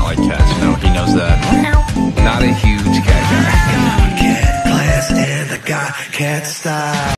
No, he knows that. Not a huge cat guy. Cat class and the guy can't stop.